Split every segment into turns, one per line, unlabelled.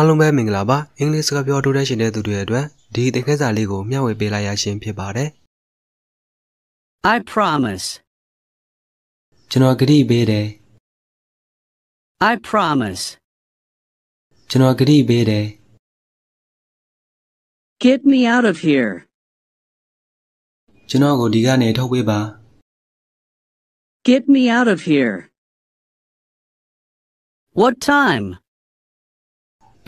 အားလုံးပဲမင်္ဂလာပါအင်္ဂလိပ်စကားပြောထိုးတဲ့ရှင်တဲ့သူတွေအတွက်ဒီသင်ခန်းစာလေးကိုမျှဝေပေးလိုက်ရရှင်ဖြစ်ပါတယ်
I promise.
ကျွန်တော်ဂရုပေးတယ်
I promise.
ကျွန်တော်ဂရုပေးတယ်
Get me out of here.
ကျွန်တော်ကိုဒီကနေထုတ်ပေးပါ
Get me out of here. What time?
ဘ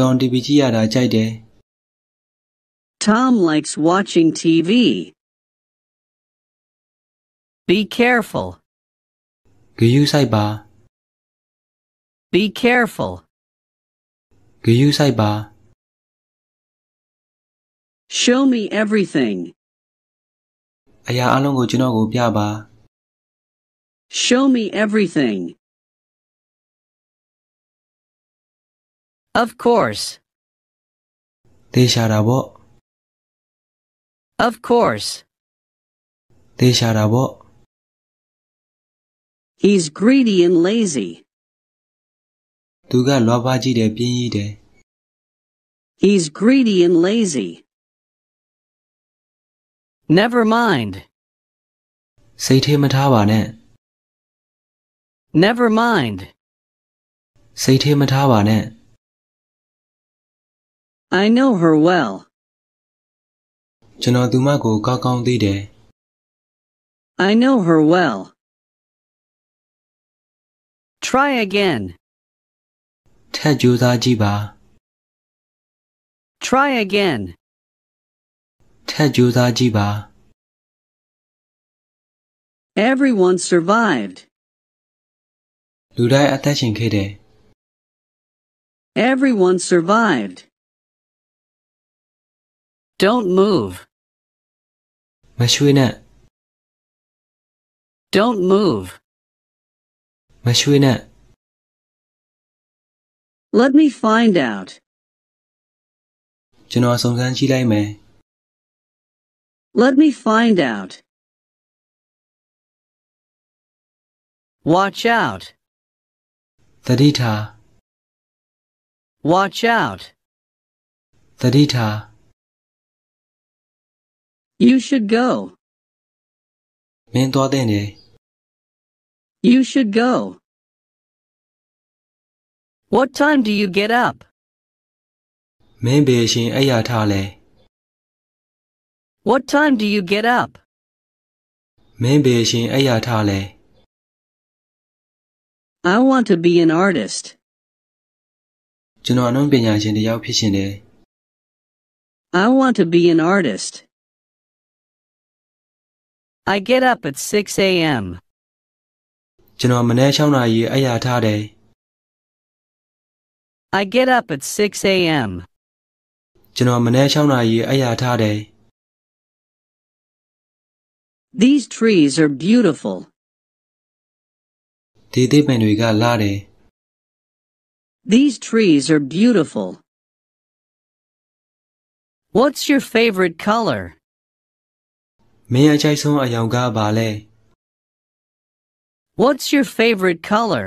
Tom TV ကြည့်ရတာကြိုက်တယ်
Tom likes watching TV Be careful.
ဂရုစိုက်ပါ
Be careful.
ဂရုစိုက်ပါ
Show me everything.
အရာအလုံးကိုကျွန်တော်ကိုပြပါ
Show me everything. Of course.
သေချာတာပေါ့
Of course.
သေချာတာပေါ့
He's greedy and lazy.
သူကလွားပါကြည့်တယ်ပြင်းရည်တယ်
He's greedy and lazy. Never mind.
စိတ်ထဲမထားပါနဲ့
Never mind.
စိတ်ထဲမထားပါနဲ့
I know her well.
ကျွန်တော်သူမကိုကောင်းကောင်းသိတယ်
I know her well. Try again.
ထက်ကြိုးစားကြည့်ပါ
Try again.
ထက်ကြိုးစားကြည့်ပါ
Everyone survived.
လူတိုင်းအသက်ရှင်ခဲ့တယ်
Everyone survived. Don't move.
မရွှေ့နဲ့
Don't move.
မရွှေ့နဲ့
Let me find out.
ကျွန်တော်စုံစမ်းကြည့်လိုက်မယ်
Let me find out. Watch out.
သတိထား
Watch out.
သတိထား
You should go.
မင်းသွားတဲ့တယ်
You should go. What time do you get up?
မင်းဘယ်အချိန်အဲ့ရထားလဲ
What time do you get up?
မင်းဘယ်အချိန်အဲ့ရထားလဲ
I want to be an artist.
ကျွန်တော်အနုပညာရှင်တစ်ယောက်ဖြစ်ရှင်တယ်
I want to be an artist. I get up at 6 a.m.
ကျွန်တော်မနေ့6နာရီအဲ့ရထားတယ်
I get up at 6 a.m.
ကျွန်တော်မနေ့6နာရီအဲ့ရထားတယ်
These trees are beautiful.
ဒီသေးပင်တွေကလာတယ်
These trees are beautiful. What's your favorite color?
မင်းအကြိုက်ဆုံးအယောင်ကဘာလဲ
What's your favorite color?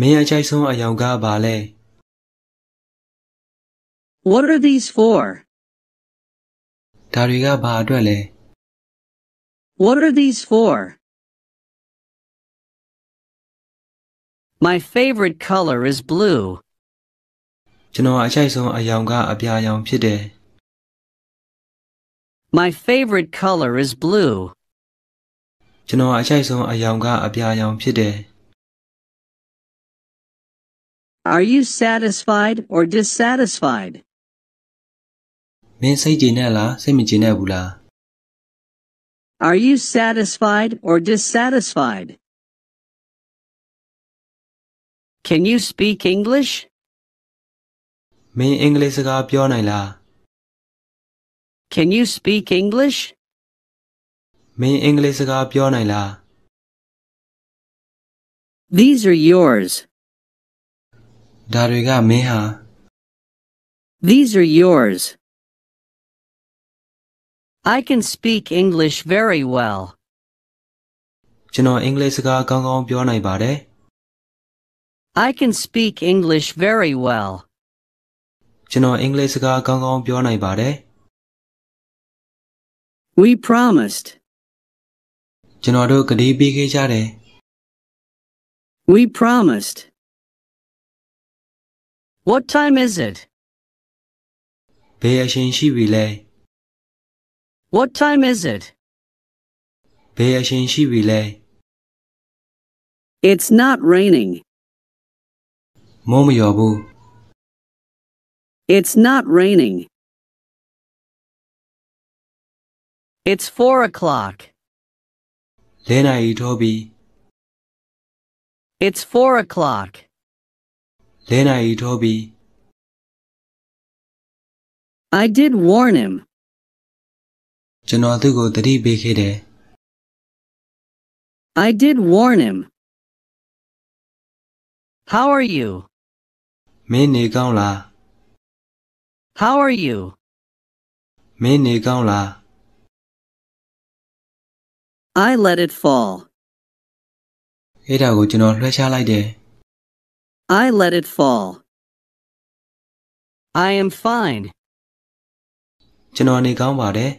မင်းအကြိုက်ဆုံးအယောင်ကဘာလဲ
What are these for?
ဒါတွေကဘာအတွက်လဲ
What are these for? My favorite color is blue.
ကျွန်တော်အကြိုက်ဆုံးအယောင်ကအပြာရောင်ဖြစ်တယ်
My favorite color is blue.
ကျွန်တော်အကြိုက်ဆုံးအယောင်ကအပြာရောင်ဖြစ်တယ်
Are you satisfied or dissatisfied?
မင်းစိတ်ကြည်နဲ့လားစိတ်မကြည်နဲ့ဘူးလား
Are you satisfied or dissatisfied? Can you speak English?
မင်းအင်္ဂလိပ်စကားပြောနိုင်လား
Can you speak English?
မင်းအင်္ဂလိပ်စကားပြောနိုင်လား
These are yours.
ဒါတွေကမင်းဟာ
These are yours. I can speak English very well.
ကျွန်တော်အင်္ဂလိပ်စကားကောင်းကောင်းပြောနိုင်ပါတယ်
I can speak English very well.
ကျွန်တော်အင်္ဂလိပ်စကားကောင်းကောင်းပြောနိုင်ပါတယ်
We promised.
ကျွန်တော်တို့ကတိပေးခဲ့ကြတယ်
We promised. What time is it?
ဘယ်အချိန်ရှိပြီလဲ
What time is it?
ဘယ်အချိန်ရှိပြီလဲ
It's not raining.
မိုးမလျော်ဘူး
It's not raining. It's four o'clock.
လဲနာရီထိုးပြီ
It's four o'clock.
လဲနာရီထိုးပြီ
I did warn him.
ကျွန်တော်သူ့ကိုတတိပေးခဲ့တယ်
I did warn him. How are you?
မင်းနေကောင်းလား
How are you?
မင်းနေကောင်းလား
I let it fall.
အဲ့ဒါကိုကျွန်တော်လွှဲချလိုက်တယ်
I let it fall. I am fine.
ကျွန်တော်နေကောင်းပါတယ်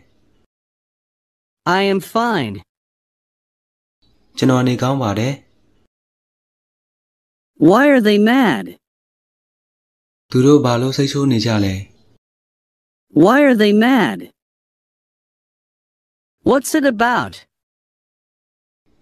I am fine.
ကျွန်တော်နေကောင်းပါတယ်
Why are they mad?
သူတို့ဘာလို့စိတ်ဆိုးနေကြလဲ
Why are they mad? What's it about?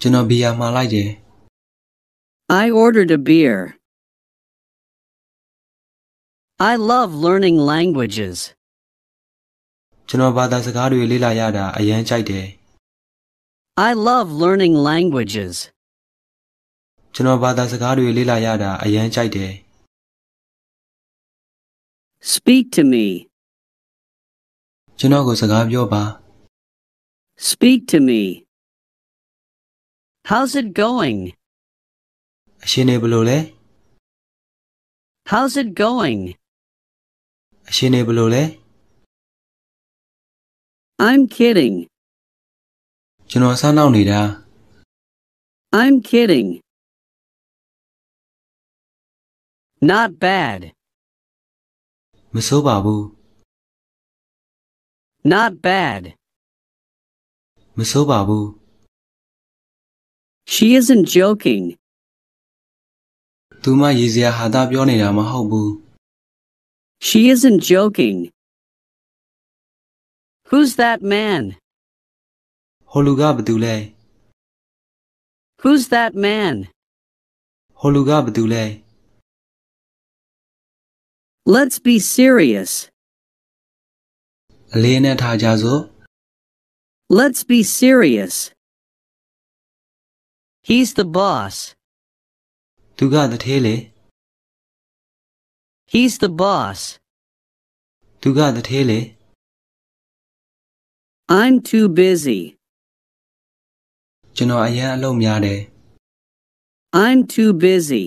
ကျွန်တော်ဘီယာမှာလိုက်တယ်
I ordered a beer. I love learning languages.
ကျွန်တော်ဘာသာစကားတွေလေ့လာရတာအရန်ကြိုက်တယ်
I love learning languages.
ကျွန်တော်ဘာသာစကားတွေလေ့လာရတာအရန်ကြိုက်တယ်
Speak to me.
ကျွန်တော်ကိုစကားပြောပါ
Speak to me. How's it going?
အရှင်နေဘယ်လိုလဲ
How's it going?
အရှင်နေဘယ်လိုလဲ
I'm kidding.
ကျွန်တော်စားနောက်နေတာ
I'm kidding. Not bad.
မစိုးပါဘူး
Not bad.
မစိုးပါဘူး
She isn't joking.
သူမရည်စရာဟာတာပြောနေတာမဟုတ်ဘူး
She isn't joking. Who's that man?
ဟိုလူကဘာတူလဲ
Who's that man?
ဟိုလူကဘာတူလဲ
Let's be serious.
အလေးနဲ့ထားကြစို့
Let's be serious. He's the boss.
သူကတထေးလေ
He's the boss.
သူကတထေးလေ
I'm too busy.
ကျွန်တော်အရန်အလုပ်များတယ်
I'm too busy.